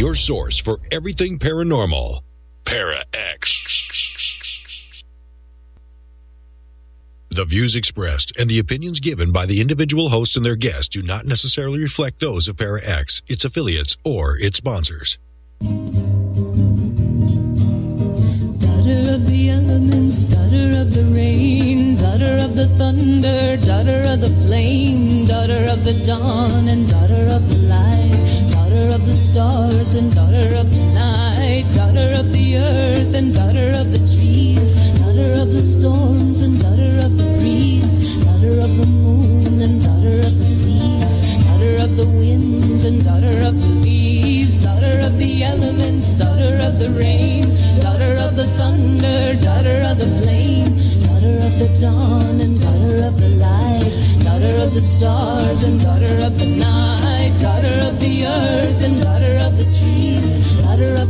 your source for everything paranormal. Para X. The views expressed and the opinions given by the individual host and their guests do not necessarily reflect those of Para X, its affiliates, or its sponsors. Daughter of the elements, daughter of the rain, daughter of the thunder, daughter of the flame, daughter of the dawn, and daughter of the stars, and daughter of the night, daughter of the earth, and daughter of the trees, daughter of the storms, and daughter of the breeze, daughter of the moon, and daughter of the seas, daughter of the winds, and daughter of the leaves, daughter of the elements, daughter of the rain, daughter of the thunder, daughter of the flame, daughter of the dawn, and daughter of the light, daughter of the stars, and daughter of the night, daughter of the earth, and daughter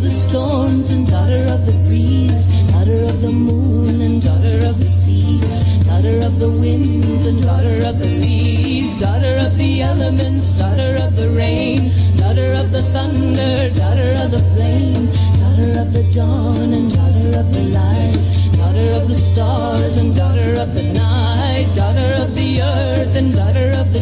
of the storms, and daughter of the breeze, daughter of the moon, and daughter of the seas, daughter of the winds, and daughter of the leaves, daughter of the elements, daughter of the rain, daughter of the thunder, daughter of the flame, daughter of the dawn, and daughter of the light, daughter of the stars, and daughter of the night, daughter of the earth, and daughter of the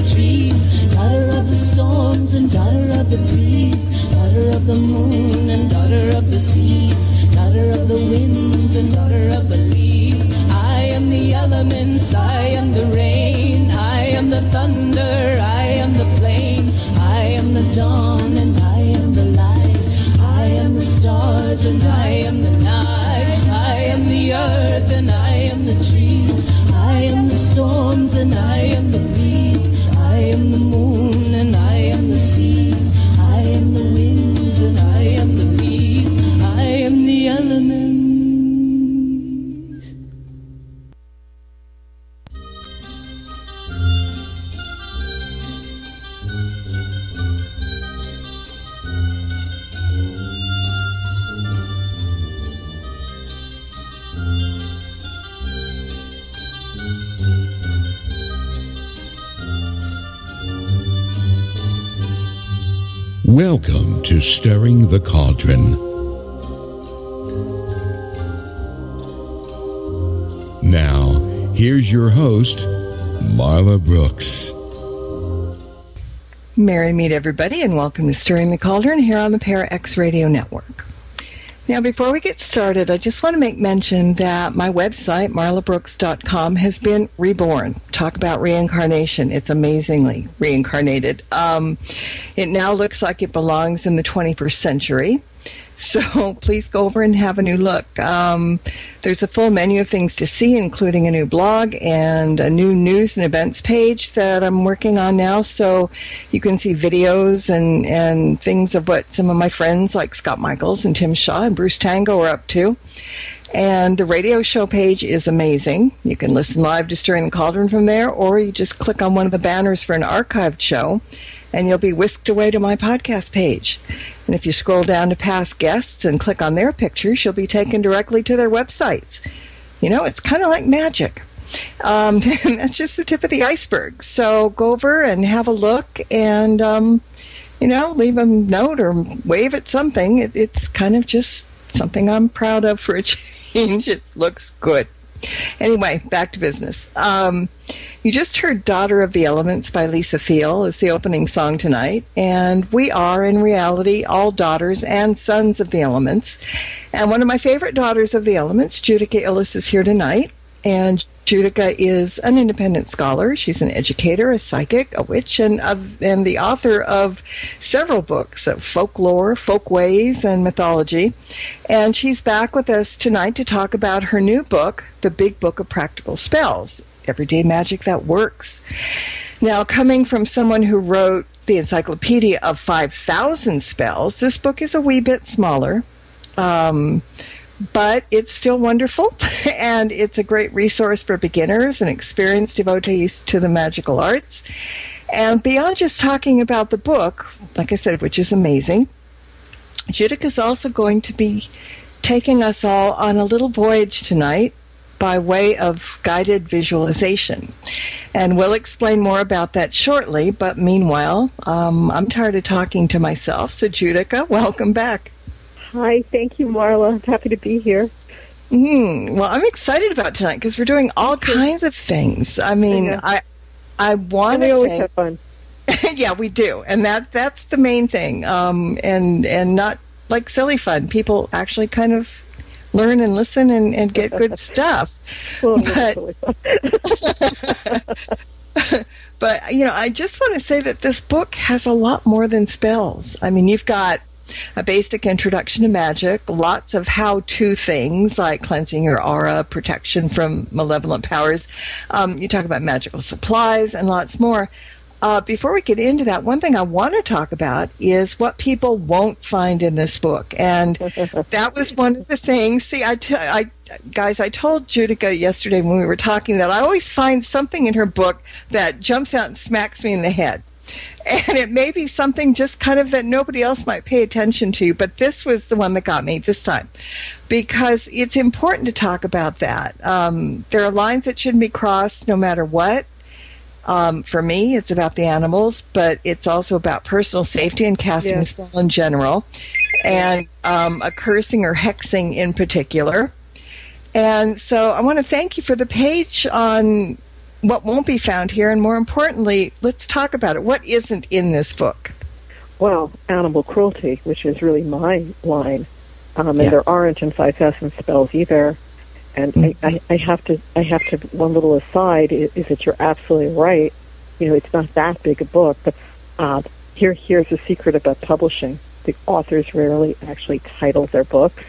and daughter of the breeze, daughter of the moon, and daughter of the seas, daughter of the winds, and daughter of the leaves. I am the elements, I am the rain, I am the thunder, I am the flame, I am the dawn, Stirring the Cauldron. Now, here's your host, Marla Brooks. Merry meet everybody, and welcome to Stirring the Cauldron here on the Para X Radio Network. Now, before we get started, I just want to make mention that my website, marlabrooks.com, has been reborn. Talk about reincarnation. It's amazingly reincarnated. Um, it now looks like it belongs in the 21st century. So please go over and have a new look. Um, there's a full menu of things to see, including a new blog and a new news and events page that I'm working on now. So you can see videos and, and things of what some of my friends like Scott Michaels and Tim Shaw and Bruce Tango are up to. And the radio show page is amazing. You can listen live to Stirring the Cauldron from there, or you just click on one of the banners for an archived show, and you'll be whisked away to my podcast page. And if you scroll down to past guests and click on their pictures, you'll be taken directly to their websites. You know, it's kind of like magic. Um, and that's just the tip of the iceberg. So go over and have a look and, um, you know, leave a note or wave at something. It, it's kind of just something I'm proud of for a change. It looks good. Anyway, back to business. Um, you just heard Daughter of the Elements by Lisa Thiel as the opening song tonight, and we are in reality all daughters and sons of the elements. And one of my favorite daughters of the elements, Judika Illes, is here tonight. And Judika is an independent scholar. She's an educator, a psychic, a witch, and, of, and the author of several books of folklore, folkways, and mythology. And she's back with us tonight to talk about her new book, The Big Book of Practical Spells Everyday Magic That Works. Now, coming from someone who wrote the Encyclopedia of 5,000 Spells, this book is a wee bit smaller. Um, but it's still wonderful and it's a great resource for beginners and experienced devotees to the magical arts. And beyond just talking about the book, like I said, which is amazing, Judika is also going to be taking us all on a little voyage tonight by way of guided visualization. And we'll explain more about that shortly. But meanwhile, um, I'm tired of talking to myself. So, Judika, welcome back. Hi, thank you, Marla. I'm happy to be here. Mm, well, I'm excited about tonight because we're doing all kinds of things. I mean, I I want to say, have fun. yeah, we do, and that that's the main thing. Um, and and not like silly fun. People actually kind of learn and listen and, and get good stuff. well, but, but you know, I just want to say that this book has a lot more than spells. I mean, you've got a basic introduction to magic, lots of how to things like cleansing your aura, protection from malevolent powers. Um, you talk about magical supplies and lots more. Uh, before we get into that, one thing I want to talk about is what people won't find in this book, and that was one of the things. See, I, t- I guys, I told Judika yesterday when we were talking that I always find something in her book that jumps out and smacks me in the head and it may be something just kind of that nobody else might pay attention to, but this was the one that got me this time because it's important to talk about that. Um, there are lines that shouldn't be crossed no matter what. Um, for me, it's about the animals, but it's also about personal safety and casting a spell in general, and um, a cursing or hexing in particular. And so I want to thank you for the page on what won't be found here, and more importantly, let's talk about it. What isn't in this book? Well, animal cruelty, which is really my line, um, and Yeah. there aren't in Five Thousand Spells either. And Mm-hmm. I, I, I have to, I have to. One little aside is, is that you're absolutely right. You know, it's not that big a book, but uh, here, here's a secret about publishing: the authors rarely actually title their books.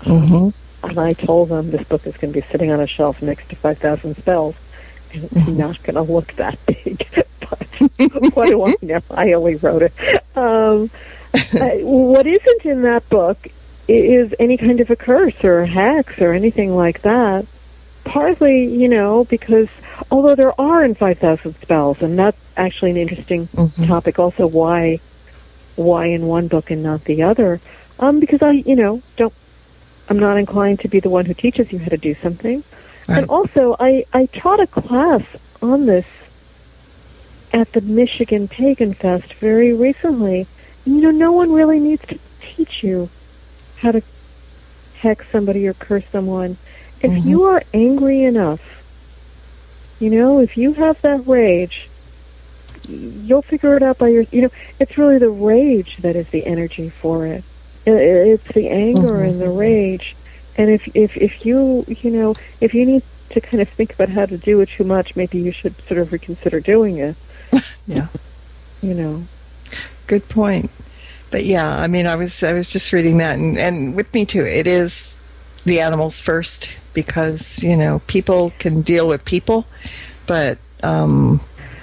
Mm-hmm. And I told them this book is going to be sitting on a shelf next to 5,000 Spells, and it's Mm-hmm. not going to look that big. but what do I know? I only wrote it. Um, uh, what isn't in that book is any kind of a curse or a hex or anything like that. Partly, you know, because although there are in 5,000 spells, and that's actually an interesting Mhm. topic also, why why in one book and not the other? Um, because I, you know, don't I'm not inclined to be the one who teaches you how to do something. Right. And also, I, I taught a class on this at the Michigan Pagan Fest very recently. You know, no one really needs to teach you how to hex somebody or curse someone. If Mhm. you are angry enough, you know, if you have that rage, you'll figure it out by your, you know, it's really the rage that is the energy for it. It's the anger Mhm. and the rage. And if, if, if you, you know, if you need to kind of think about how to do it too much, maybe you should sort of reconsider doing it, Yeah, you know. good point. But yeah, I mean, I was I was just reading that, and and with me too. It is the animals first because you know people can deal with people, but um,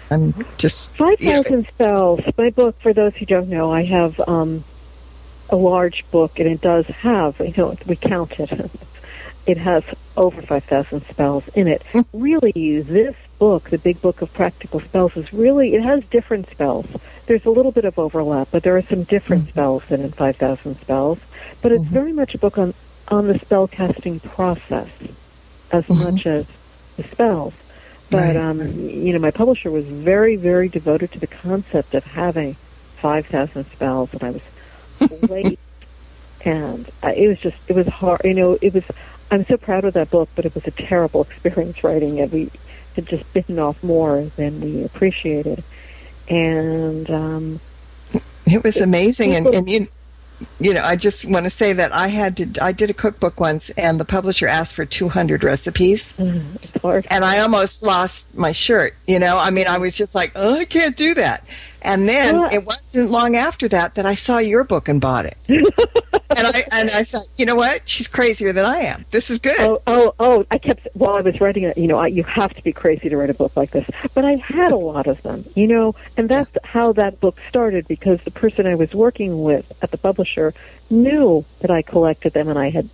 I'm just Five Thousand Spells. My book, for those who don't know, I have um, a large book, and it does have. You know, we counted. It has over five thousand spells in it. Hmm. really, this book, the Big Book of Practical Spells, is really it has different spells. There's a little bit of overlap, but there are some different hmm. spells than in five thousand spells. But it's hmm. very much a book on on the spell casting process as much as the spells. But Right. um, you know, my publisher was very, very devoted to the concept of having five thousand spells, and I was late, and uh, it was just it was hard. You know, it was. I'm so proud of that book, but it was a terrible experience writing it. We had just bitten off more than we appreciated, and um, It was amazing, and, and you, you know, I just want to say that I had to. I did a cookbook once, and the publisher asked for 200 recipes, hard. and I almost lost my shirt. You know, I mean, I was just like, oh, I can't do that. And then it wasn't long after that that I saw your book and bought it. and I and I thought, you know what? She's crazier than I am. This is good. Oh, oh, oh! I kept while I was writing it. You know, I, you have to be crazy to write a book like this. But I had a lot of them. You know, and that's how that book started because the person I was working with at the publisher knew that I collected them, and I had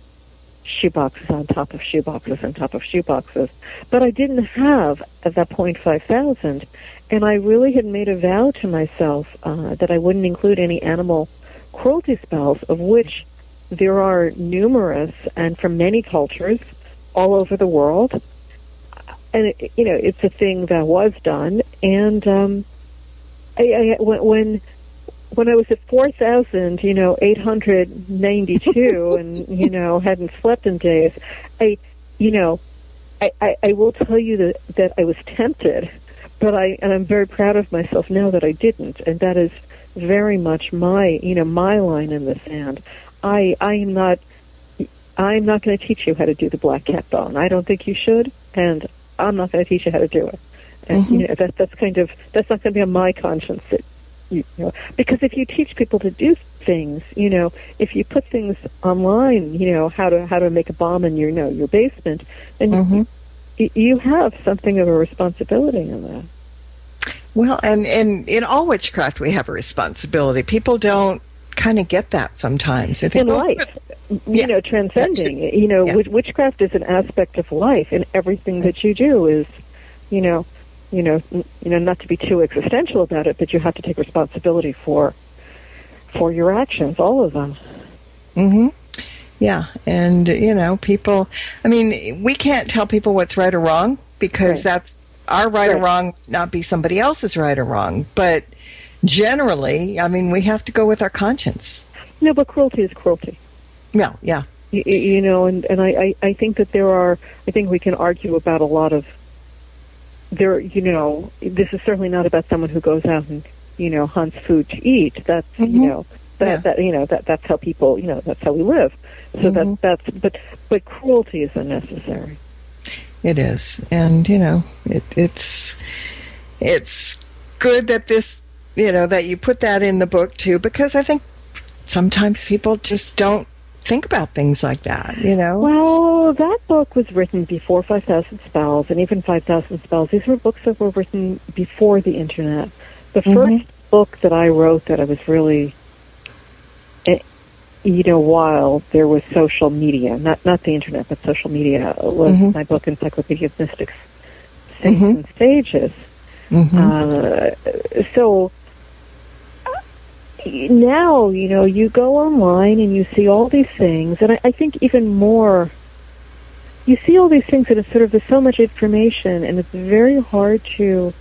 shoeboxes on top of shoeboxes on top of shoeboxes. But I didn't have at that point five thousand, and I really had made a vow to myself uh, that I wouldn't include any animal cruelty spells, of which there are numerous and from many cultures all over the world. and it, you know, it's a thing that was done. And um, I, I when, when when I was at four thousand, you know, eight hundred ninety-two, and you know, hadn't slept in days, I, you know, I, I, I will tell you that that I was tempted, but I and I'm very proud of myself now that I didn't, and that is very much my, you know, my line in the sand. I I am not. I'm not going to teach you how to do the black cat bone. I don't think you should, and I'm not going to teach you how to do it. And Mm-hmm. you know that that's kind of that's not going to be on my conscience. That, you know, because if you teach people to do things, you know, if you put things online, you know, how to how to make a bomb in your you know your basement, then Mhm. you, you have something of a responsibility in that. Well, and, and in all witchcraft, we have a responsibility. People don't kind of get that sometimes. Think, in "Oh, life. You Yeah. know, transcending. You know, Yeah. witchcraft is an aspect of life, and everything that you do is, you know, you know, n- you know, not to be too existential about it, but you have to take responsibility for for your actions, all of them. hmm Yeah, and you know, people. I mean, we can't tell people what's right or wrong because Right. that's our right, or wrong, not be somebody else's right or wrong. But generally, I mean, we have to go with our conscience. No, but cruelty is cruelty. Yeah, yeah, You, you know, and and I, I I think that there are. I think we can argue about a lot of. There, you know, this is certainly not about someone who goes out and you know hunts food to eat. That's Mhm. you know that Yeah. that you know that that's how people you know that's how we live. So Mhm. that that's but but cruelty is unnecessary. it is, and you know, it, it's it's good that this, you know, that you put that in the book too, because I think sometimes people just don't think about things like that. You know. Well, that book was written before 5,000 Spells, and even 5,000 Spells. These were books that were written before the internet. The Mhm. first book that I wrote that I was really, you know, while there was social media, not not the internet, but social media, was Mhm. my book Encyclopedia of Mystics, Saints Mhm. and Sages. Mhm. Uh, so now, you know, you go online and you see all these things, and I, I think even more, you see all these things, and it's sort of there's so much information, and it's very hard to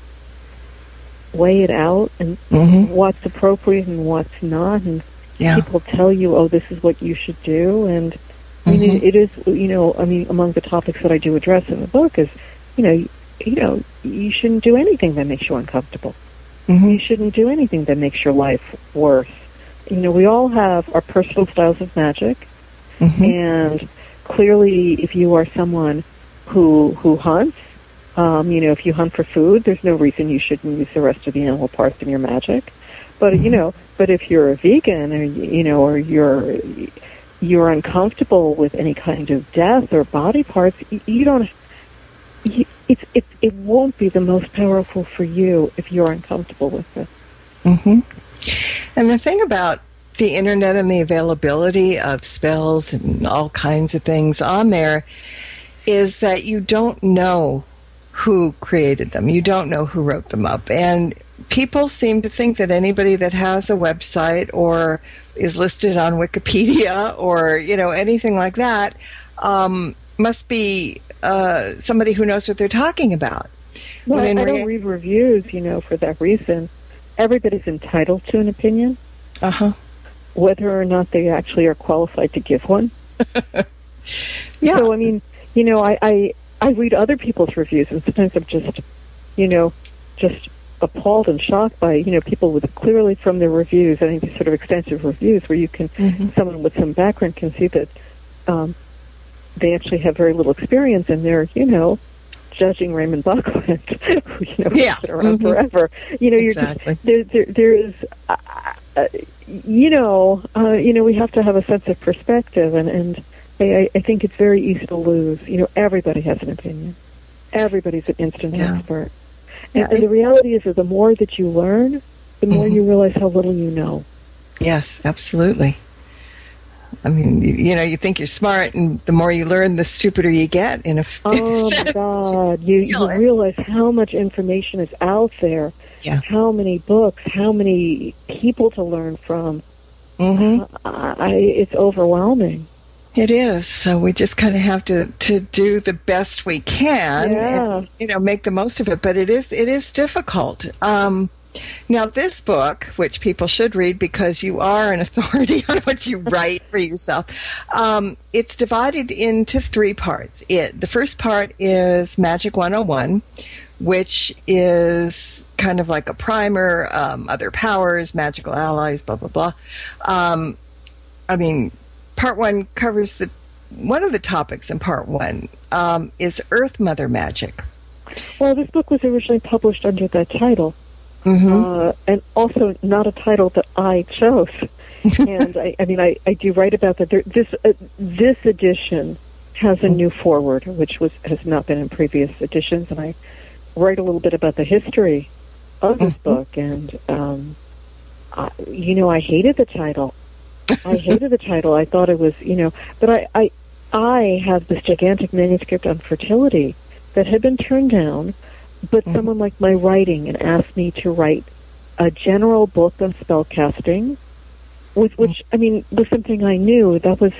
weigh it out and Mhm. what's appropriate and what's not, and Yeah. people tell you, oh, this is what you should do, and I mean, Mhm. it, is, you know, I mean, among the topics that I do address in the book is, you know, you know, you shouldn't do anything that makes you uncomfortable. Mhm. You shouldn't do anything that makes your life worse. You know, we all have our personal styles of magic, Mhm. and clearly, if you are someone who who hunts, um, you know, if you hunt for food, there's no reason you shouldn't use the rest of the animal parts in your magic. But you know, but if you're a vegan, or you know, or you're you're uncomfortable with any kind of death or body parts, you, don't. You, it's it it won't be the most powerful for you if you're uncomfortable with it. Mm-hmm. And the thing about the internet and the availability of spells and all kinds of things on there is that you don't know who created them. You don't know who wrote them up. And people seem to think that anybody that has a website or is listed on Wikipedia or, you know, anything like that um, must be uh, somebody who knows what they're talking about. Well, I, I don't rea- read reviews, you know, for that reason. Everybody's entitled to an opinion, Uh huh. whether or not they actually are qualified to give one. Yeah. So, I mean, you know, I, I I read other people's reviews, and sometimes I'm just, you know, just appalled and shocked by you know people with clearly from their reviews. I think these sort of extensive reviews where you can Mhm. someone with some background can see that um, they actually have very little experience, and they're you know judging Raymond Buckland, who you know Yeah. has been around Mhm. forever. You know, you're Exactly. just there. There, there is. Uh, uh, you know, uh, you know, we have to have a sense of perspective, and and I, I think it's very easy to lose. You know, everybody has an opinion. Everybody's an instant Yeah. expert, and, Yeah, and the reality is that the more that you learn, the more Mhm. you realize how little you know. Yes, absolutely. I mean, you, you know, you think you're smart, and the more you learn, the stupider you get. In a Oh my. God! You, you realize how much information is out there. Yeah. How many books? How many people to learn from? Mhm. I, it's overwhelming. It is. So we just kind of have to, to do the best we can Yeah. and, you know, make the most of it. But it is, it is difficult. Um, now this book, which people should read because you are an authority on what you write for yourself, um, it's divided into three parts. It, the first part is Magic 101, which is kind of like a primer, um, other powers, magical allies, blah, blah, blah. Um, I mean, part one covers the one of the topics in part one um, is Earth Mother magic. Well, this book was originally published under that title, Mm-hmm. uh, and also not a title that I chose. and I, I mean, I, I do write about that. There, this uh, this edition has a new foreword, which was has not been in previous editions, and I write a little bit about the history of this Mhm. book. And um, I, you know, I hated the title. I hated the title. I thought it was, you know, but I, I, I have this gigantic manuscript on fertility that had been turned down, but Mhm. someone liked my writing and asked me to write a general book on spellcasting, with which I mean was something I knew that was,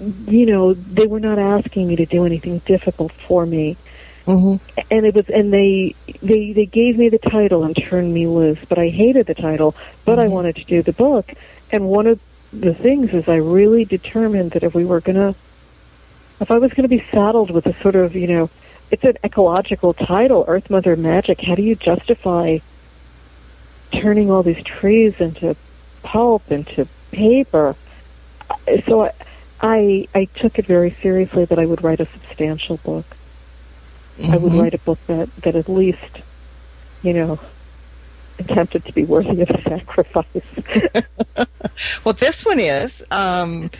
you know, they were not asking me to do anything difficult for me Mm-hmm. and it was and they they they gave me the title and turned me loose but i hated the title but i Mhm. wanted to do the book and one of the things is i really determined that if we were going to if i was going to be saddled with a sort of you know it's an ecological title earth mother magic how do you justify turning all these trees into pulp into paper so i i, I took it very seriously that i would write a substantial book I would Mhm. write a book that, that at least, you know, attempted to be worthy of sacrifice. Well, this one is. Um,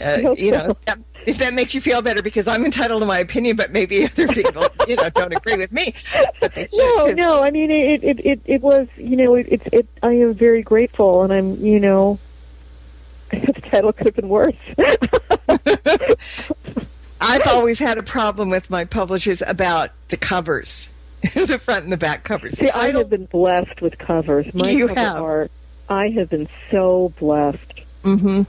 uh, you know, that, if that makes you feel better, because I'm entitled to my opinion, but maybe other people, you know, don't agree with me. But they should, no, no. I mean, it, it, it, it was, you know, it, it, it. I am very grateful, and I'm, you know, the title could have been worse. I've always had a problem with my publishers about the covers, the front and the back covers. See, I have been blessed with covers. My You cover have. art, I have been so blessed. hmm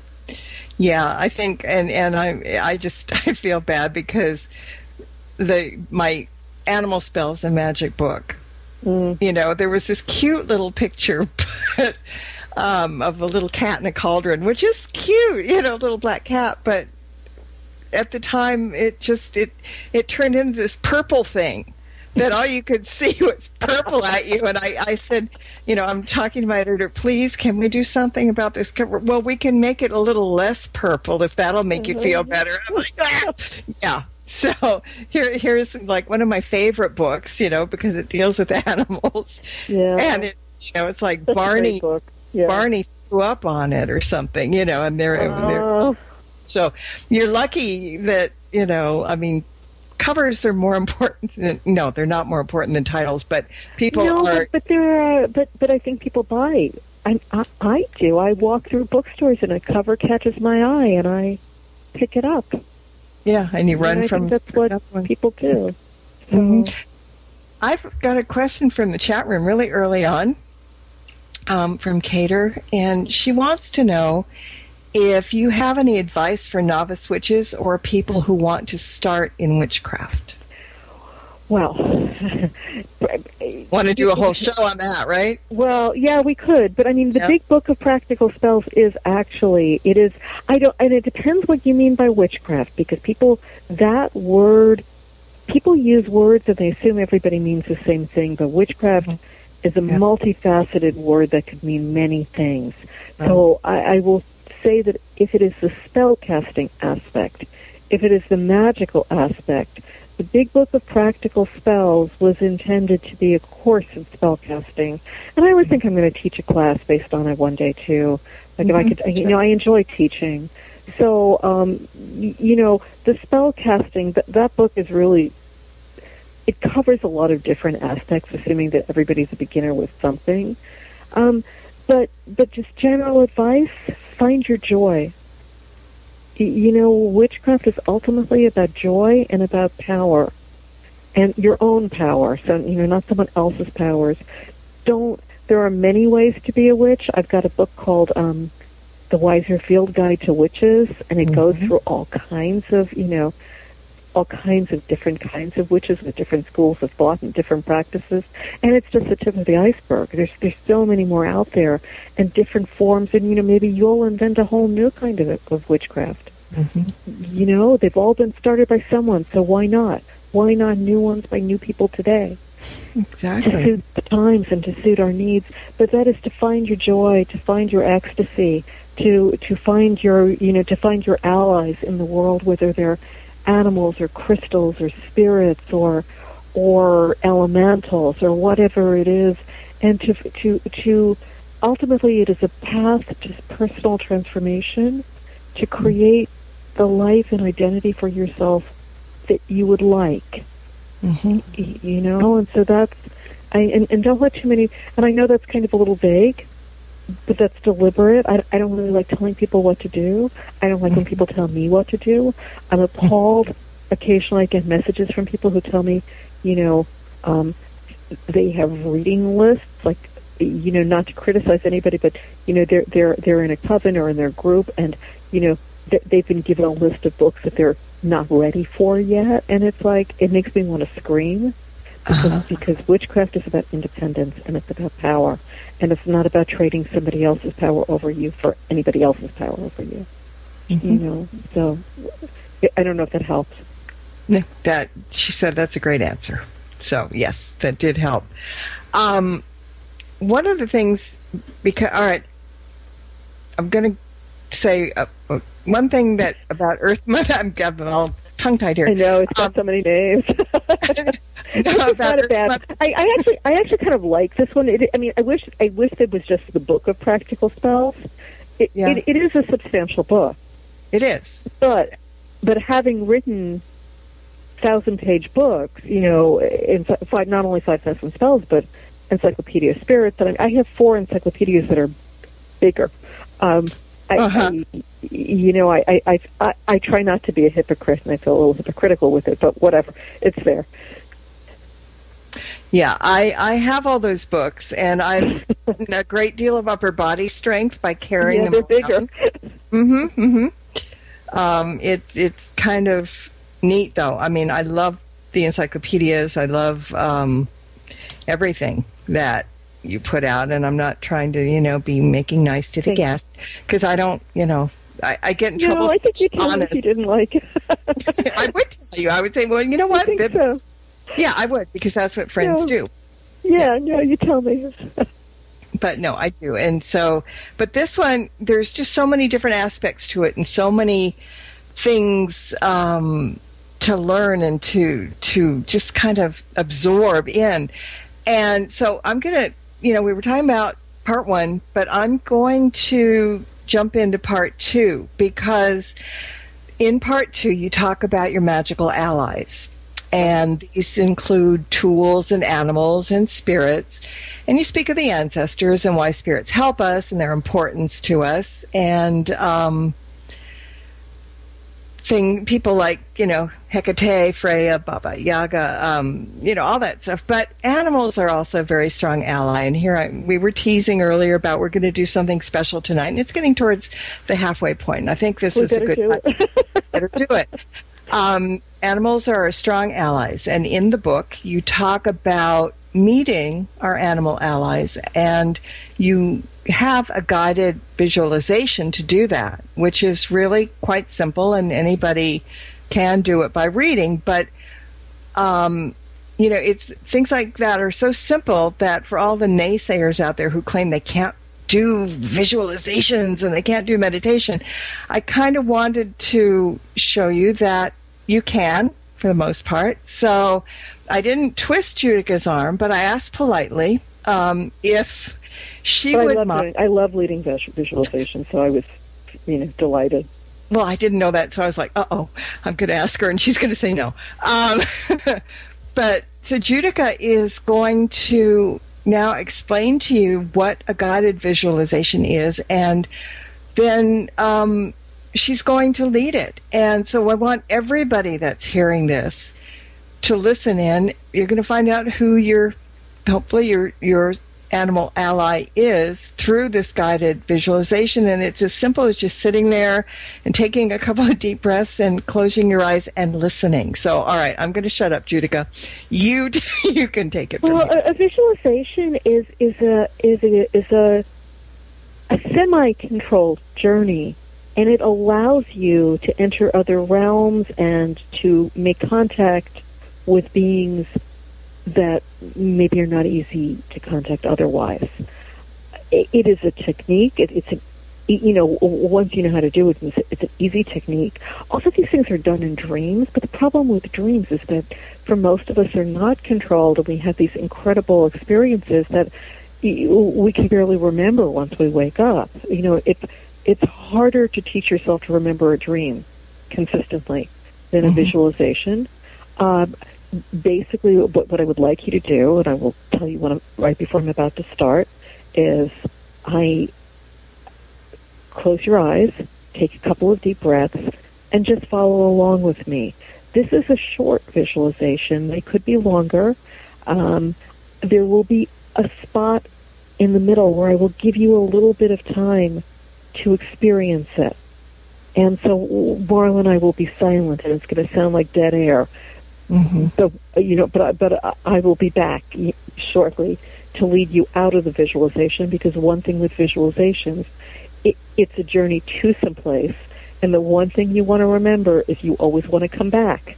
Yeah, I think, and and I I just I feel bad because the my animal spells and magic book. Mm. You know, there was this cute little picture, but, um, of a little cat in a cauldron, which is cute. You know, a little black cat, but at the time it just it it turned into this purple thing that all you could see was purple at you. And I, I said you know i'm talking to my editor please can we do something about this? Cover well we can make it a little less purple if that'll make you feel better. I'm like ah! yeah. So here here's like one of my favorite books you know because it deals with animals. Yeah, and it you know it's like great barney book. Yeah. barney threw up on it or something you know and they're, they're Oh, so you're lucky that, you know, I mean, covers are more important than, no, they're not more important than titles, but people no, are, but, there are, but but I think people buy. I, I I do. I walk through bookstores and a cover catches my eye and I pick it up. yeah, and you run and from that's what people do. So, Mhm. I've got a question from the chat room really early on um, from Cater, and she wants to know if you have any advice for novice witches or people who want to start in witchcraft. well, Want to do a whole show on that, right? Well, yeah, we could, but I mean, the Yeah. big book of practical spells is actually it is. I don't, and it depends what you mean by witchcraft, because people that word, people use words and they assume everybody means the same thing, but witchcraft mm-hmm. is a Yeah. multifaceted word that could mean many things. So mm-hmm. I, I will say that if it is the spell casting aspect, if it is the magical aspect, the Big Book of Practical Spells was intended to be a course in spellcasting, and I always think I'm going to teach a class based on it one day too. Like if I could, you know, I enjoy teaching. So, um, you know, the spell casting, that, that book is really, it covers a lot of different aspects, assuming that everybody's a beginner with something. Um, but, but just general advice, find your joy. You know, witchcraft is ultimately about joy and about power. And your own power. So, you know, not someone else's powers. Don't, there are many ways to be a witch. I've got a book called, um, the Weiser Field Guide to Witches, and it goes Mhm. through all kinds of, you know, all kinds of different kinds of witches with different schools of thought and different practices. And it's just the tip of the iceberg. There's there's so many more out there and different forms. And you know, maybe you'll invent a whole new kind of of witchcraft. Mhm. You know, they've all been started by someone, so why not? Why not new ones by new people today? Exactly. To suit the times and to suit our needs. But that is to find your joy, to find your ecstasy, to to find your you know to find your allies in the world, whether they're animals or crystals or spirits or or elementals or whatever it is, and to to to ultimately it is a path to personal transformation to create the life and identity for yourself that you would like. Hmm you know? And so that's i and, and don't let too many and i know that's kind of a little vague but that's deliberate. I, I don't really like telling people what to do. I don't like when people tell me what to do. I'm appalled. Occasionally i get messages from people who tell me you know um they have reading lists like you know not to criticize anybody but you know they're they're they're in a coven or in their group and you know th- they've been given a list of books that they're not ready for yet and it's like it makes me want to scream because, Uh-huh. because witchcraft is about independence and it's about power and it's not about trading somebody else's power over you for anybody else's power over you you Mhm. know so i don't know if that helps that she said that's a great answer. So yes, that did help. Um, one of the things, because all right, I'm going to say uh, uh, one thing that about Earth Month. I'm getting all tongue tied here. i know it's got Um, so many names It's not a bad. I, I actually, I actually kind of like this one. It, I mean, I wish, I wish it was just the book of practical spells. It, Yeah. it, it is a substantial book, It is. but, but having written thousand-page books, you know, in five, not only five thousand spells, but Encyclopedia of Spirits. And I, I have four encyclopedias that are bigger. Um, I, Uh-huh. I, you know, I, I, I, I, try not to be a hypocrite, and I feel a little hypocritical with it, but whatever, it's there. Yeah, I, I have all those books, and I've a great deal of upper body strength by carrying yeah, them. they're bigger. Mm-hmm. Mm-hmm. Um, it's it's kind of neat, though. I mean, I love the encyclopedias. I love um, everything that you put out, and I'm not trying to, you know, be making nice to the Thank you. guests because I don't, you know, I, I get in No, trouble. I think you told me if you didn't like it. I would tell you. I would say, well, you know what? so. Yeah, I would because that's what friends Yeah. do. Yeah, no, you tell me. but no, I do. And so, but this one, there's just so many different aspects to it and so many things um, to learn and to, to just kind of absorb in. And so I'm going to, you know, we were talking about part one, but I'm going to jump into part two because in part two, you talk about your magical allies. And these include tools and animals and spirits. And you speak of the ancestors and why spirits help us and their importance to us. And um, thing people like you know Hecate, Freya, Baba Yaga, um, you know all that stuff. But animals are also a very strong ally. And here I, we were teasing earlier about we're going to do something special tonight, and it's getting towards the halfway point. And I think this We is a good do time it. better do it. Um, animals are our strong allies, and in the book, you talk about meeting our animal allies, and you have a guided visualization to do that, which is really quite simple, and anybody can do it by reading. But um, you know, it's things like that are so simple that for all the naysayers out there who claim they can't do visualizations and they can't do meditation, I kind of wanted to show you that you can for the most part. So I didn't twist Judika's arm, but I asked politely um, if she But I would love, mind. I love leading vis- visualization, so I was, you know, delighted. Well, I didn't know that, so I was like, "Uh oh, I'm going to ask her, and she's going to say no." Um, but so Judika is going to now explain to you what a guided visualization is, and then um, she's going to lead it. And so I want everybody that's hearing this to listen in. You're going to find out who your, hopefully your your animal ally is through this guided visualization. And it's as simple as just sitting there and taking a couple of deep breaths and closing your eyes and listening. So, all right, I'm going to shut up, Judika. You you can take it. well, a, a, visualization is is a is a is a a semi-controlled journey and it allows you to enter other realms and to make contact with beings that maybe are not easy to contact otherwise. It is a technique. It, it's a you know, once you know how to do it, it's an easy technique. Also, these things are done in dreams, but the problem with dreams is that for most of us, they're not controlled, and we have these incredible experiences that we can barely remember once we wake up. You know, it's it's harder to teach yourself to remember a dream consistently than a mm-hmm. visualization. Um, basically, what, what I would like you to do, and I will tell you I'm, right before I'm about to start, is I close your eyes, take a couple of deep breaths, and just follow along with me. This is a short visualization. They could be longer. Um, there will be a spot in the middle where I will give you a little bit of time to experience it. And so Marla and I will be silent, and it's going to sound like dead air. Mm-hmm. So you know, but I, but I will be back shortly to lead you out of the visualization because one thing with visualizations, it, it's a journey to someplace, and the one thing you want to remember is you always want to come back.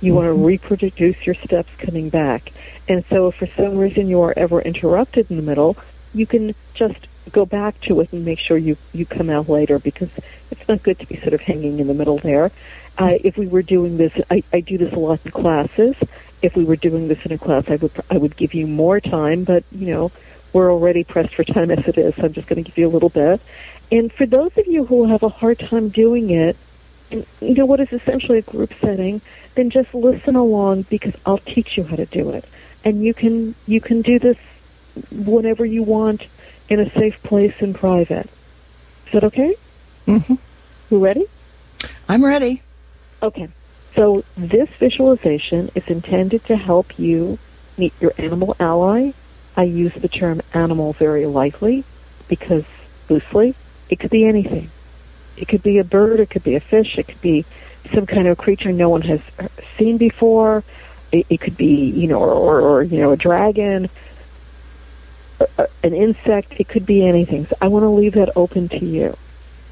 You mm-hmm. want to reproduce your steps coming back. And so if for some reason you are ever interrupted in the middle, you can just go back to it and make sure you, you come out later because it's not good to be sort of hanging in the middle there. Uh, if we were doing this, I, I do this a lot in classes. If we were doing this in a class, I would I would give you more time, but you know we're already pressed for time as it is. So I'm just going to give you a little bit. And for those of you who have a hard time doing it, you know what is essentially a group setting, then just listen along because I'll teach you how to do it, and you can you can do this whenever you want in a safe place in private. Is that okay? Mm-hmm. You ready? I'm ready. Okay. So this visualization is intended to help you meet your animal ally. I use the term animal very lightly because loosely. It could be anything. It could be a bird, it could be a fish, it could be some kind of creature no one has seen before. It, it could be, you know, or, or, you know, a dragon, an insect, it could be anything. So I want to leave that open to you.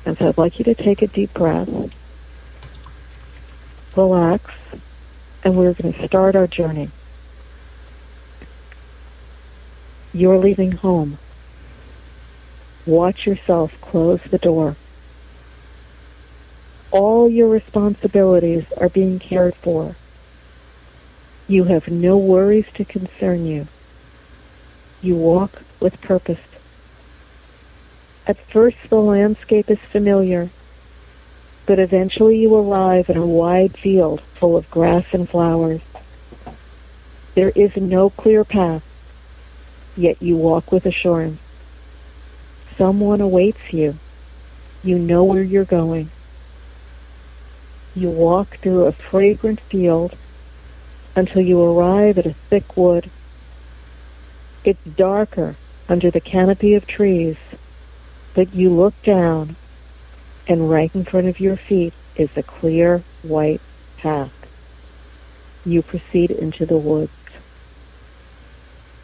And so I'd like you to take a deep breath, relax, and we're going to start our journey. You're leaving home. Watch yourself close the door. All your responsibilities are being cared for. You have no worries to concern you. You walk with purpose. At first, the landscape is familiar, but eventually you arrive in a wide field full of grass and flowers. There is no clear path, yet you walk with assurance. Someone awaits you. You know where you're going. You walk through a fragrant field until you arrive at a thick wood it's darker under the canopy of trees, but you look down, and right in front of your feet is a clear white path. You proceed into the woods.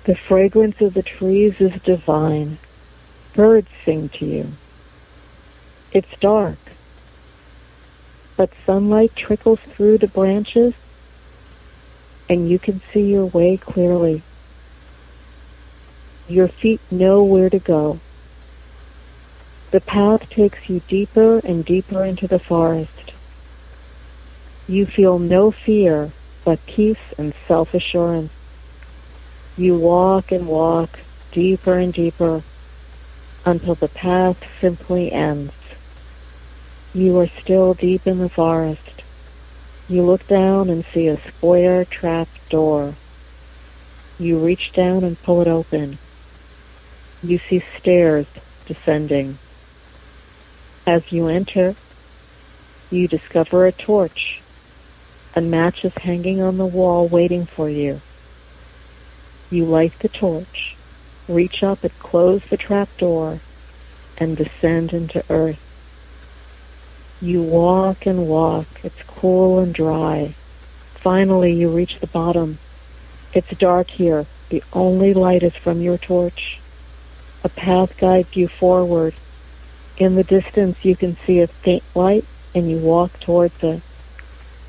The fragrance of the trees is divine. Birds sing to you. It's dark, but sunlight trickles through the branches, and you can see your way clearly. Your feet know where to go. The path takes you deeper and deeper into the forest. You feel no fear but peace and self-assurance. You walk and walk deeper and deeper until the path simply ends. You are still deep in the forest. You look down and see a square trap door. You reach down and pull it open you see stairs descending. As you enter, you discover a torch. A match is hanging on the wall waiting for you. You light the torch reach up and close the trap door and descend into earth. You walk and walk. It's cool and dry. Finally, you reach the bottom. It's dark here. The only light is from your torch. A path guides you forward. In the distance, you can see a faint light, and you walk towards it.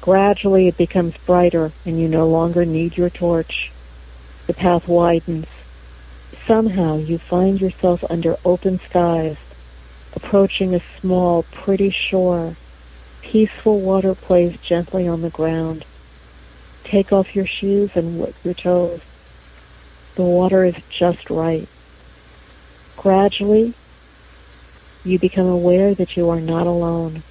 Gradually, it becomes brighter, and you no longer need your torch. The path widens. Somehow, you find yourself under open skies, approaching a small, pretty shore. Peaceful water plays gently on the ground. Take off your shoes and wet your toes. The water is just right. Gradually, you become aware that you are not alone.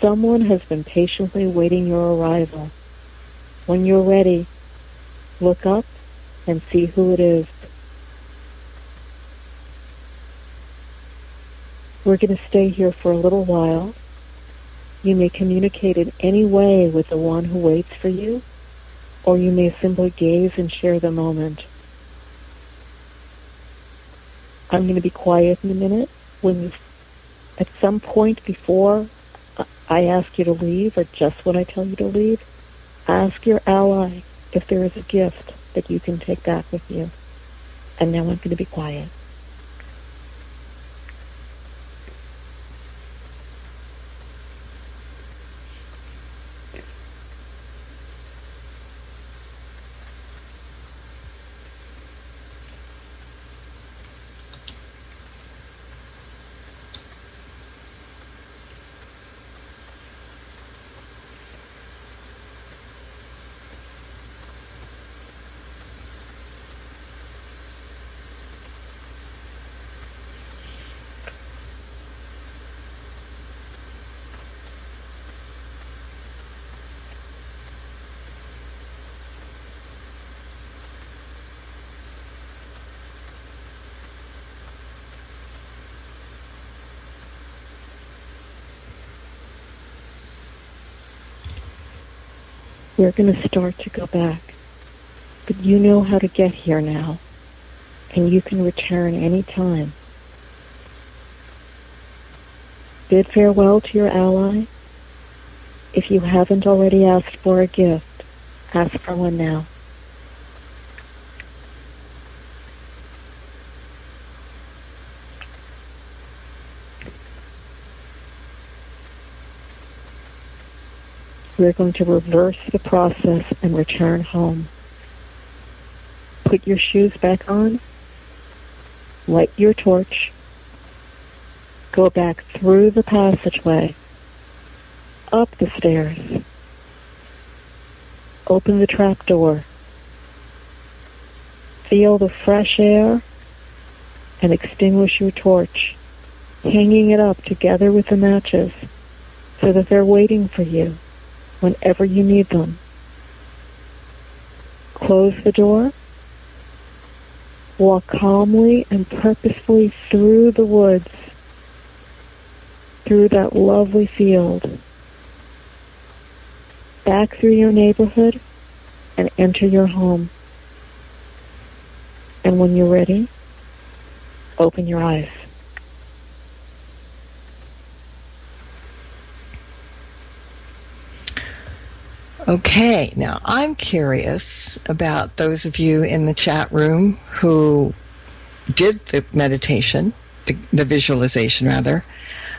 Someone has been patiently waiting your arrival. When you're ready, look up and see who it is. We're going to stay here for a little while. You may communicate in any way with the one who waits for you, or you may simply gaze and share the moment. I'm going to be quiet in a minute. When you, at some point before I ask you to leave, or just when I tell you to leave, ask your ally if there is a gift that you can take back with you. And now I'm going to be quiet. We're going to start to go back. But you know how to get here now, and you can return any time. Bid farewell to your ally. If you haven't already asked for a gift, ask for one now. We're going to reverse the process and return home. Put your shoes back on, light your torch, go back through the passageway, up the stairs, open the trap door, feel the fresh air, and extinguish your torch, hanging it up together with the matches so that they're waiting for you whenever you need them. Close the door. Walk calmly and purposefully through the woods, through that lovely field, back through your neighborhood, and enter your home. And when you're ready, open your eyes. Okay, now I'm curious about those of you in the chat room who did the meditation, the, the visualization rather.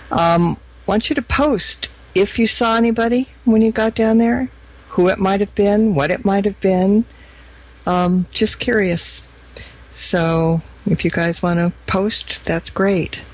Um, want you to post if you saw anybody when you got down there, who it might have been, what it might have been. Um, just curious. So if you guys want to post, that's great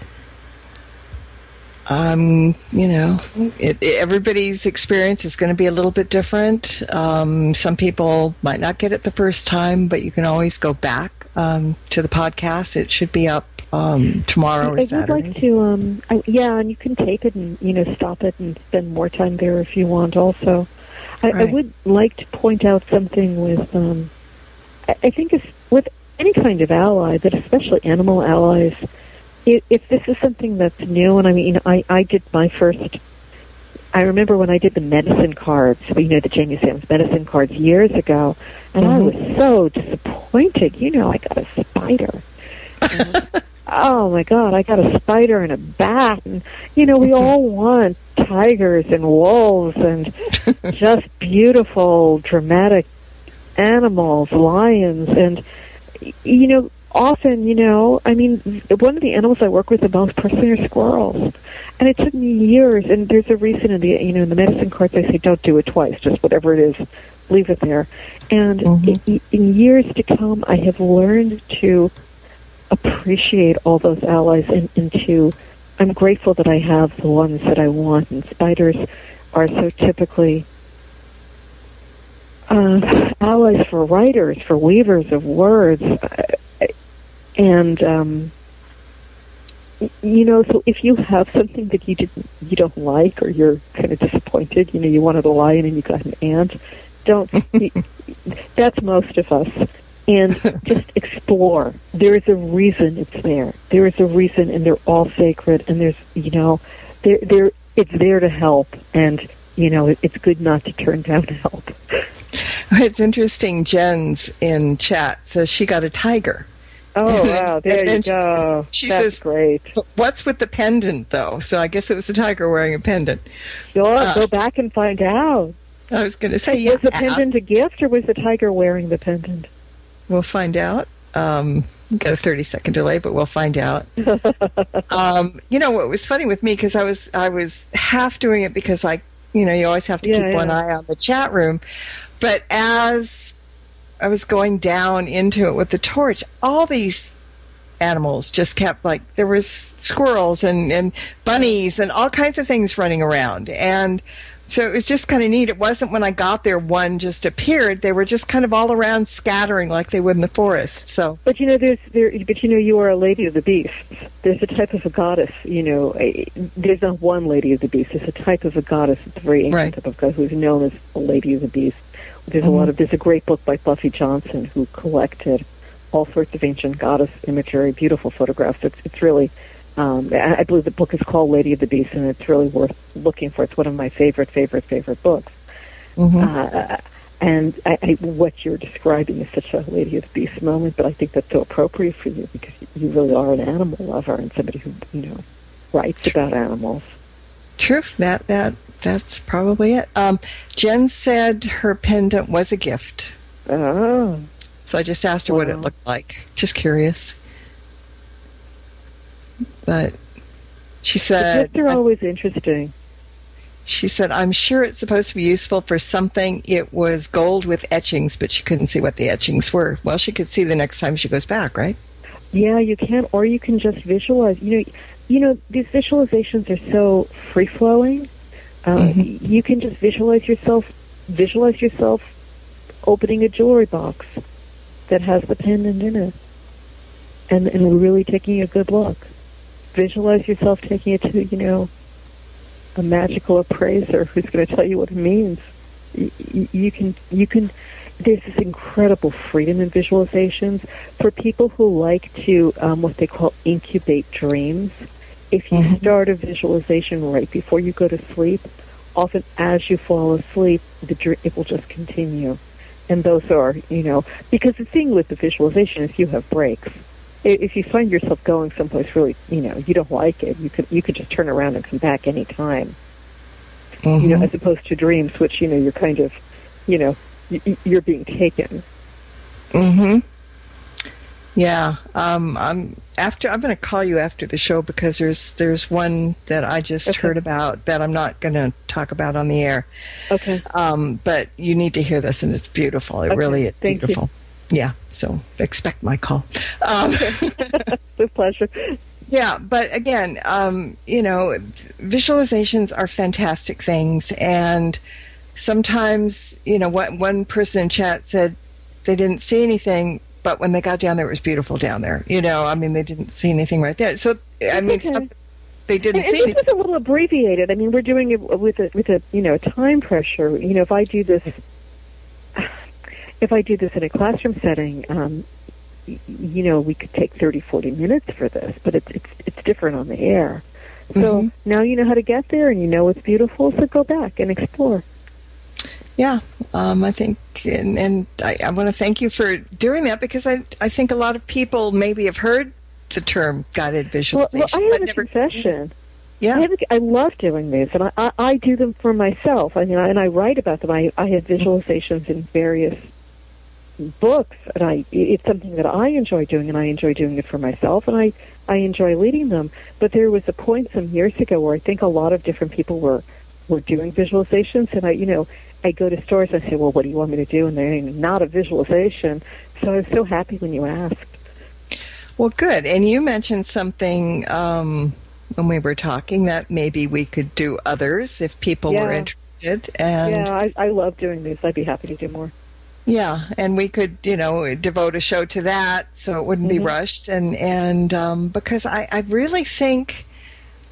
um, you know, it, it, everybody's experience is going to be a little bit different. Um, some people might not get it the first time, but you can always go back um, to the podcast. It should be up um, tomorrow or I Saturday. would like to, um, I, yeah, and you can take it and you know stop it and spend more time there if you want. Also, I, right. I would like to point out something with, um, I, I think, it's with any kind of ally, but especially animal allies if this is something that's new, and I mean, I, I did my first I remember when I did the medicine cards, you know, the Jamie Sams' medicine cards years ago, and I was mm-hmm. so disappointed. You know, I got a spider. And, oh my God, I got a spider and a bat, and you know, we all mm-hmm. want tigers and wolves and just beautiful, dramatic animals, lions, and you know, often, you know, I mean, one of the animals I work with the most personally are squirrels, and it took me years. And there's a reason in the you know in the medicine cards I say don't do it twice, just whatever it is, leave it there. And Mhm. in, in years to come, I have learned to appreciate all those allies and, and to I'm grateful that I have the ones that I want. And spiders are so typically uh, allies for writers, for weavers of words, and um, you know. So if you have something that you didn't, you don't like, or you're kind of disappointed, you know, you wanted a lion and you got an ant. Don't. that's most of us. And just explore. There is a reason it's there. There is a reason, and they're all sacred. And there's, you know, they're, they're, it's there to help. And you know, it, it's good not to turn down help. It's interesting. Jen's in chat says she got a tiger. Oh wow! There you then she go. she That's says- great. What's with the pendant, though? So I guess it was the tiger wearing a pendant. Go Uh, go back and find out. I was going to say, yeah, Was the pendant a gift, or was the tiger wearing the pendant? we'll find out. Um, got a 30 second delay, but we'll find out. um, you know what was funny with me because I was I was half doing it because I, you know, you always have to Yeah, keep one eye on the chat room, but as I was going down into it with the torch, all these animals just kept like there was squirrels and and bunnies and all kinds of things running around and so it was just kind of neat. It wasn't when I got there one just appeared. They were just kind of all around scattering like they would in the forest. So But you know, there's there. But you know, you are a lady of the beasts. There's a type of a goddess. You know, a, there's not one lady of the beast. There's a type of a goddess. It's a very ancient Right. type of goddess who's known as a lady of the beast. There's Mhm. a lot of. There's a great book by Buffie Johnson who collected all sorts of ancient goddess imagery, beautiful photographs. It's it's really. Um, I believe the book is called Lady of the Beast, and it's really worth looking for. It's one of my favorite, favorite, favorite books. Uh, and I, I, what you're describing is such a Lady of the Beast moment, but I think that's so appropriate for you because you really are an animal lover and somebody who, you know, writes about animals. True. That that that's probably it. Um, Jen said her pendant was a gift, Oh, so I just asked her what it looked like. Just curious. But she the said gifts are always interesting. she said I'm sure it's supposed to be useful for something. It was gold with etchings, but she couldn't see what the etchings were. Well, she could see the next time she goes back, right? Yeah, you can, or you can just visualize. You know, you know these visualizations are so free flowing. Uh, Mhm. You can just visualize yourself, visualize yourself opening a jewelry box that has the pendant in it, and and really taking a good look. Visualize yourself taking it to you know a magical appraiser who's going to tell you what it means. You, you can you can there's this incredible freedom in visualizations for people who like to um, what they call incubate dreams. If you Mhm. start a visualization right before you go to sleep, often as you fall asleep, the dream, it will just continue. And those are, you know, because the thing with the visualization is you have breaks. If you find yourself going someplace really, you know, you don't like it, you could you could just turn around and come back any time you know, as opposed to dreams, which you know you're kind of, you know, you're being taken. Mm-hmm. Yeah. Um, I'm after. I'm going to call you after the show because there's there's one that I just Okay. heard about that I'm not going to talk about on the air. Okay. Um, but you need to hear this, and it's beautiful. It Okay, really is thank you. beautiful. Yeah. So expect my call. Um, a pleasure. yeah, but again, um, you know, visualizations are fantastic things, and sometimes, you know, what one person in chat said they didn't see anything, but when they got down there, it was beautiful down there. You know, I mean, they didn't see anything right there. So, I mean, okay. some- they didn't And, see and this anything. is a little abbreviated. I mean, we're doing it with a with a you know time pressure. You know, if I do this, if I do this in a classroom setting, um, you know, we could take 30, 40 minutes for this, but it's it's it's different on the air. So Mhm. now you know how to get there and you know it's beautiful, so go back and explore. Yeah, um, I think, and, and I, I want to thank you for doing that because I, I think a lot of people maybe have heard the term guided visualization. well I have but a confession. I, have a, I love doing these, and I, I, I do them for myself. I mean, I, and I write about them. I, I have visualizations in various books, and I it's something that I enjoy doing, and I enjoy doing it for myself, and I I enjoy leading them. But there was a point some years ago where I think a lot of different people were were doing visualizations, and I you know I go to stores and I say, well, what do you want me to do? And they're not a visualization. So I was so happy when you asked. well, good. And you mentioned something um, when we were talking that maybe we could do others if people were interested. And yeah, I, I love doing these. I'd be happy to do more. Yeah, and we could, you know, devote a show to that, so it wouldn't be Mhm. rushed, and and um, because I, I really think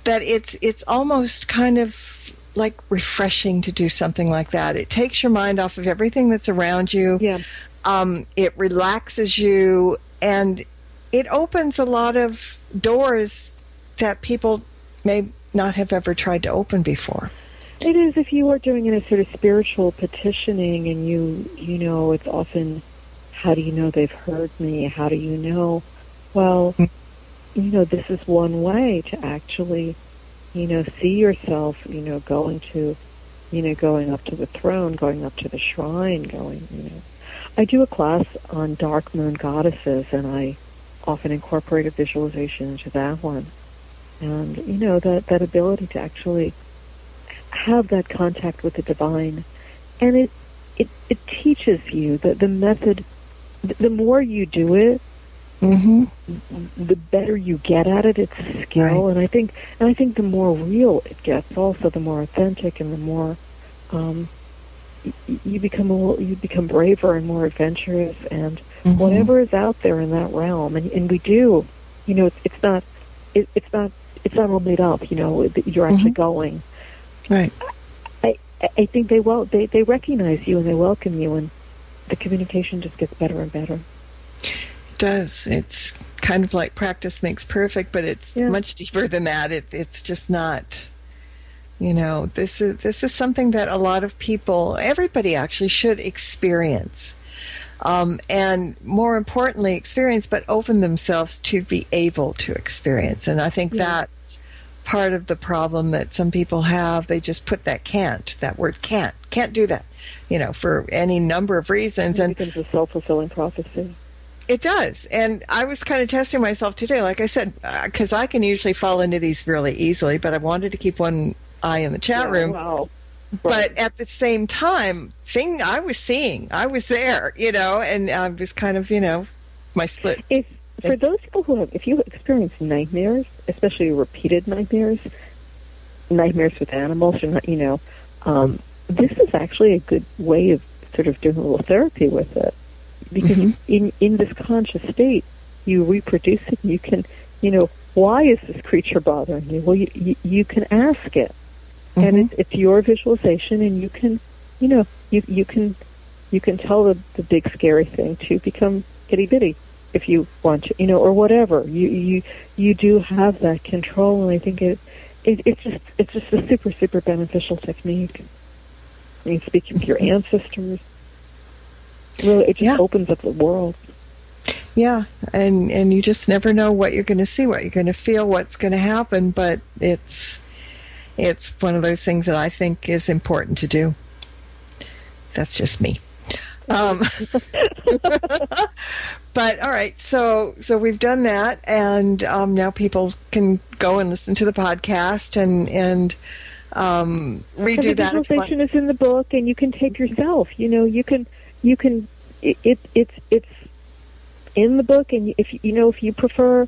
that it's it's almost kind of like refreshing to do something like that. It takes your mind off of everything that's around you. Yeah. Um, it relaxes you, and it opens a lot of doors that people may not have ever tried to open before. It is if you are doing any sort of spiritual petitioning and you you know it's often how do you know they've heard me? How do you know? Well, Mm. you know, this is one way to actually, you know, see yourself, you know, going to you know, going up to the throne, going up to the shrine, going, you know. I do a class on dark moon goddesses and I often incorporate a visualization into that one. And, you know, that, that ability to actually have that contact with the divine. And it, it, it teaches you that the method, the more you do it, Mm-hmm. the better you get at it. It's a skill, Right. and I think, and I think the more real it gets, also the more authentic, and the more um, y- you become a little, you become braver and more adventurous, and Mm-hmm. whatever is out there in that realm, and, and we do, you know, it's, it's not, it, it's not, it's not all made up. You know, you're actually Mhm. going. Right. I, I think they well, they they recognize you and they welcome you, and the communication just gets better and better. Does. It's kind of like practice makes perfect, but it's Yeah. much deeper than that. It, it's just not. You know, this is this is something that a lot of people, everybody actually should experience, um, and more importantly, experience, but open themselves to be able to experience. And I think Yeah. that's part of the problem that some people have. They just put that can't, that word can't, can't do that, you know, for any number of reasons. It And becomes a self fulfilling prophecy. It does. And I was kind of testing myself today, like I said, because I can usually fall into these really easily, but I wanted to keep one eye in the chat room. Wow. But at the same time, thing I was seeing, I was there, you know, and I was kind of, you know, my split. if for those people who have, if you experience nightmares, especially repeated nightmares, nightmares with animals, or not, you know, um, this is actually a good way of sort of doing a little therapy with it, because Mhm. in in this conscious state, you reproduce it. And you can, you know, why is this creature bothering you? Well, you you, you can ask it, and Mhm. it's it's your visualization, and you can, you know, you you can you can tell the the big scary thing to become itty bitty if you want to, you know, or whatever. You you you do have that control, and I think it, it it's just it's just a super super beneficial technique. I mean, speaking with your ancestors, really, it just Yeah. opens up the world. Yeah, and and you just never know what you're going to see, what you're going to feel, what's going to happen. But it's it's one of those things that I think is important to do. That's just me. Um, but all right, so so we've done that, and um, now people can go and listen to the podcast and and um, And redo the that. you visualization is in the book, and you can take yourself. You know, you can you can it, it it's it's in the book, and if you know if you prefer,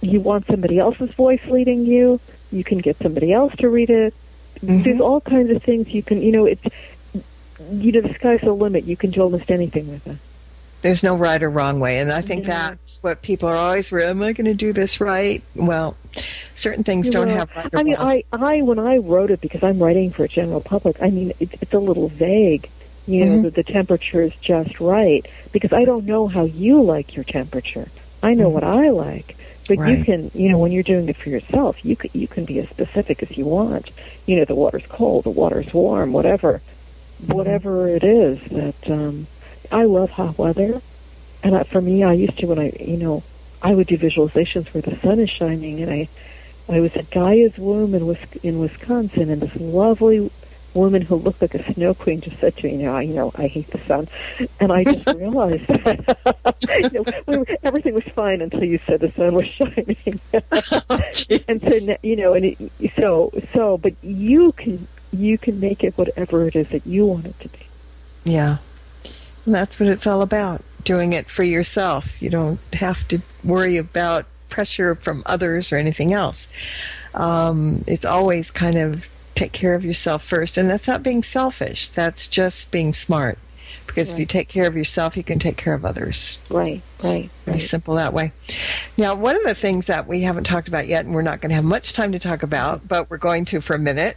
you want somebody else's voice leading you, you can get somebody else to read it. Mhm. There's all kinds of things you can. You know, it's you know the sky's the limit. You can do almost anything with it. There's no right or wrong way, and I think Yeah. that's what people are always. Am I going to do this right? Well, certain things don't have right or I mean, wrong. I, I when I wrote it because I'm writing for a general public. I mean, it's, it's a little vague. You know, Mhm. that the temperature is just right because I don't know how you like your temperature. I know Mhm. what I like, But you can, you know, when you're doing it for yourself, you can, you can be as specific as you want. You know, the water's cold, the water's warm, whatever, whatever it is. That um, I love hot weather, and I, for me, I used to when I, you know, I would do visualizations where the sun is shining, and I, I was at Gaia's womb in, in Wisconsin, and this lovely woman who looked like a snow queen just said to me, "You know, I, you know, I hate the sun," and I just realized that you know, we were, everything was fine until you said the sun was shining. and so you know, and it, so so, but you can you can make it whatever it is that you want it to be. Yeah. And that's what it's all about, doing it for yourself. You don't have to worry about pressure from others or anything else. Um, it's always kind of take care of yourself first. And that's not being selfish, that's just being smart. Because if you take care of yourself, you can take care of others. Right, right, Very right. simple that way. Now, one of the things that we haven't talked about yet, and we're not going to have much time to talk about, but we're going to for a minute,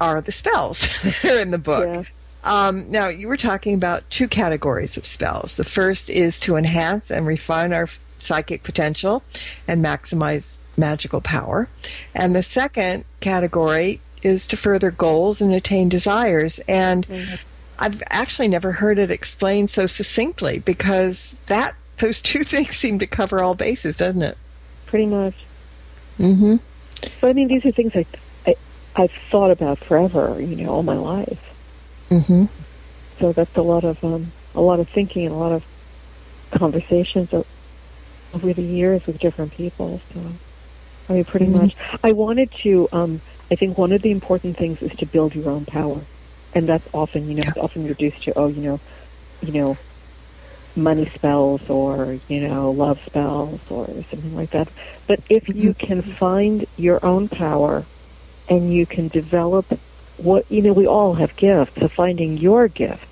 are the spells that are in the book. Yeah. Um, now, you were talking about two categories of spells. The first is to enhance and refine our psychic potential and maximize magical power. And the second category is to further goals and attain desires. And I've actually never heard it explained so succinctly because that those two things seem to cover all bases, doesn't it? Pretty much. Mm-hmm. But I mean, these are things I, I I've thought about forever. You know, all my life. Mm-hmm. So that's a lot of um, a lot of thinking and a lot of conversations over the years with different people. So, I mean, pretty Mhm. much. I wanted to. Um, I think one of the important things is to build your own power, and that's often, you know, it's often reduced to, oh, you know, you know, money spells or you know, love spells or something like that. But if you can find your own power, and you can develop what you know, we all have gifts. So finding your gifts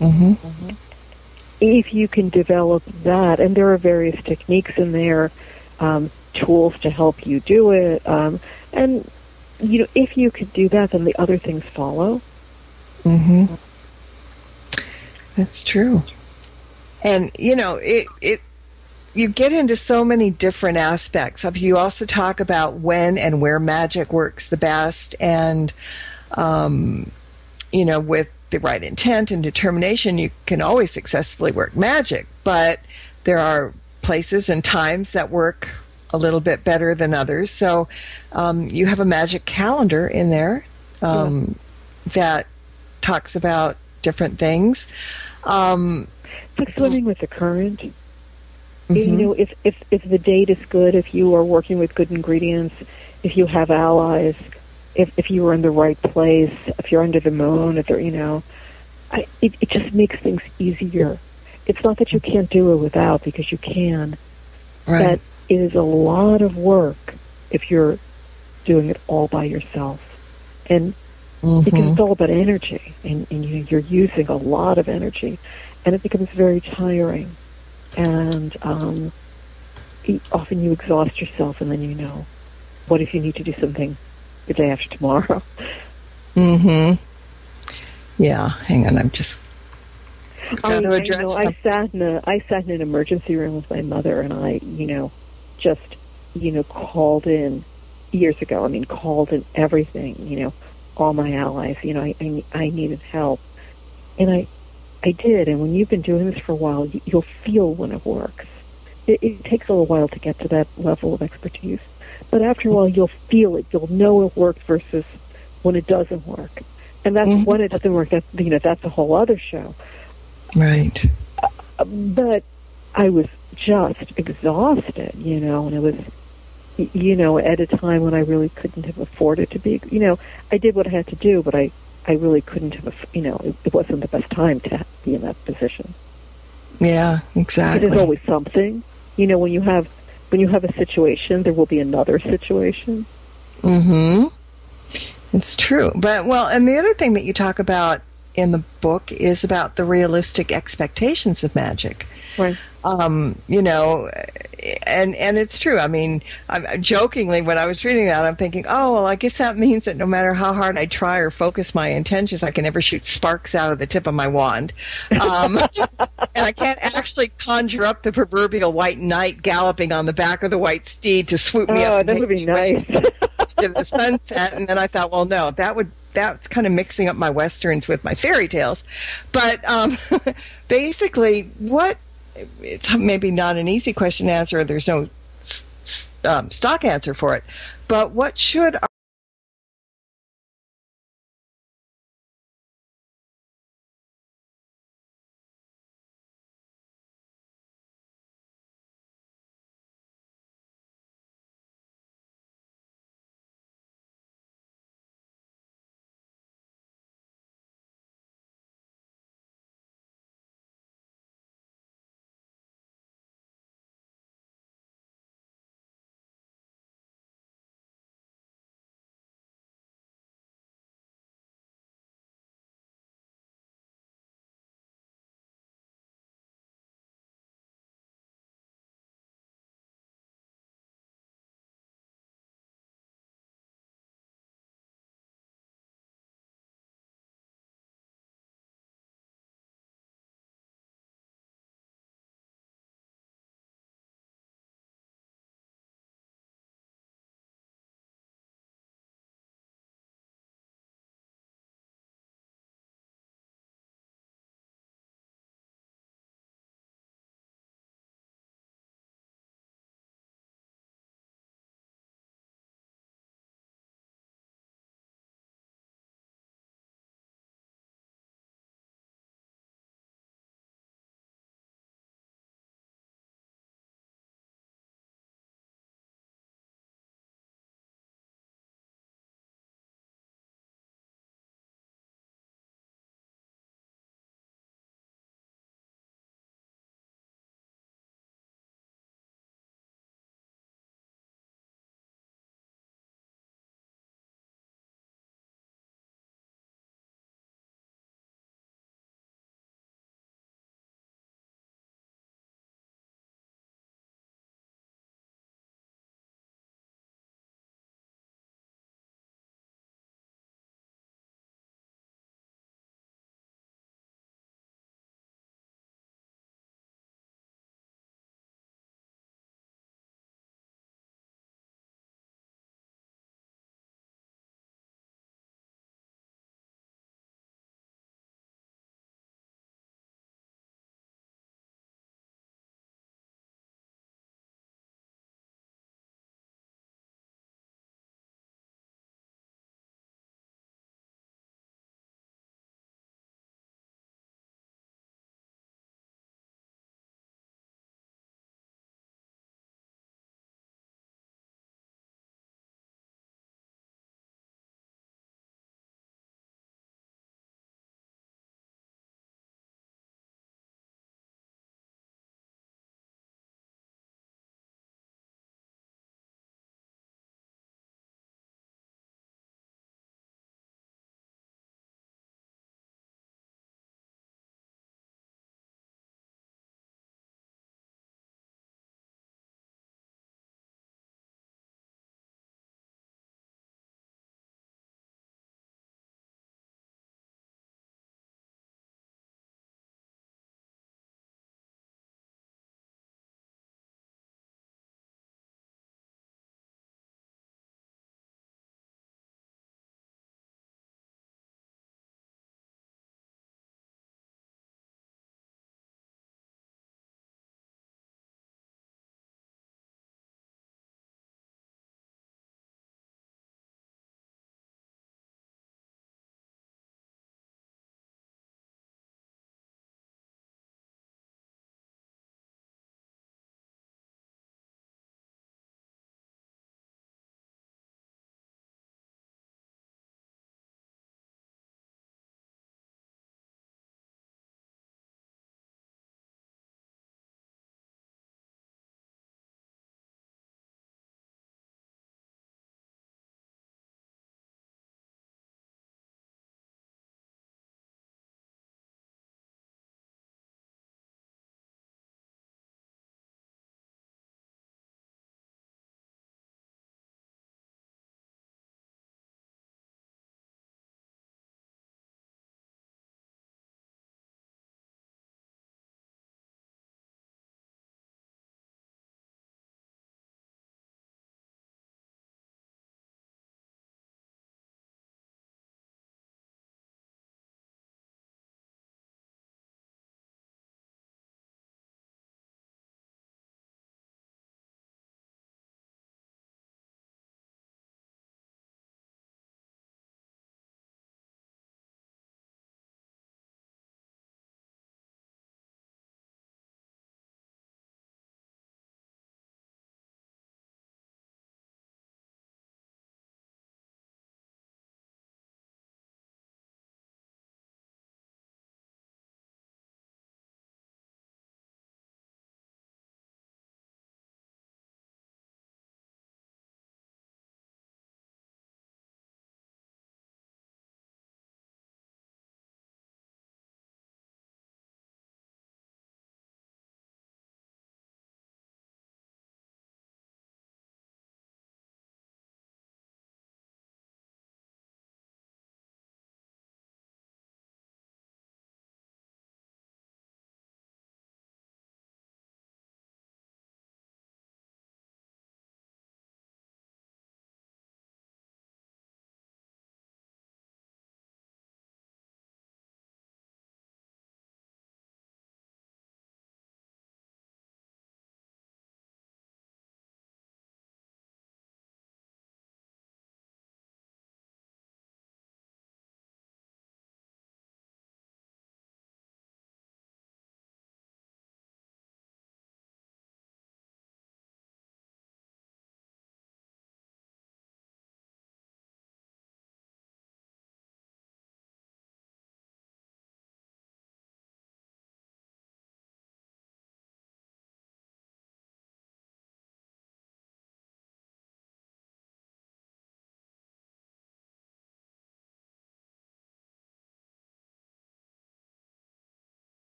Mm-hmm. if you can develop that, and there are various techniques in there, um, tools to help you do it, um, and you know, if you could do that, then the other things follow. Mm-hmm. That's true. And you know, it it you get into so many different aspects of you also talk about when and where magic works the best and um, you know with the right intent and determination you can always successfully work magic but there are places and times that work a little bit better than others so um, you have a magic calendar in there um, that talks about different things um, It's like swimming with the current. You mhm. know, if, if if the date is good, if you are working with good ingredients, if you have allies, if if you are in the right place, if you're under the moon, if they're you know, I, it it just makes things easier. It's not that you can't do it without, because you can. right it is a lot of work if you're doing it all by yourself. And because Mhm. it's all about energy, and, and you, you're using a lot of energy, and it becomes very tiring. And um, often you exhaust yourself, and then you know, what if you need to do something the day after tomorrow? Mm-hmm. Yeah, hang on. I'm just I, to I address know. I sat in a I sat in an emergency room with my mother, and I, you know, just you know called in years ago. I mean, called in everything. You know, all my allies. You know, I I, I needed help, and I I did. And when you've been doing this for a while, you, you'll feel when it works. It, it takes a little while to get to that level of expertise, but after a while, you'll feel it. You'll know it worked versus when it doesn't work. And that's Mhm. when it doesn't work. That's you know that's a whole other show right. but I was just exhausted, you know, and it was, you know, at a time when I really couldn't have afforded to be, you know, I did what I had to do, but I, I really couldn't have, you know, it, it wasn't the best time to be in that position. Yeah, exactly. There's always something, you know, when you have, when you have a situation, there will be another situation. Mm-hmm. It's true. But well, and the other thing that you talk about in the book is about the realistic expectations of magic. Right. Um, you know, and and it's true. I mean, I, jokingly when I was reading that, I'm thinking, oh well, I guess that means that no matter how hard I try or focus my intentions, I can never shoot sparks out of the tip of my wand, um, and I can't actually conjure up the proverbial white knight galloping on the back of the white steed to swoop me oh, up. that would be nice. to the sunset, and then I thought, well, no, that would that's kind of mixing up my westerns with my fairy tales. But um, basically, what it's maybe not an easy question to answer. There's no um, stock answer for it. But what should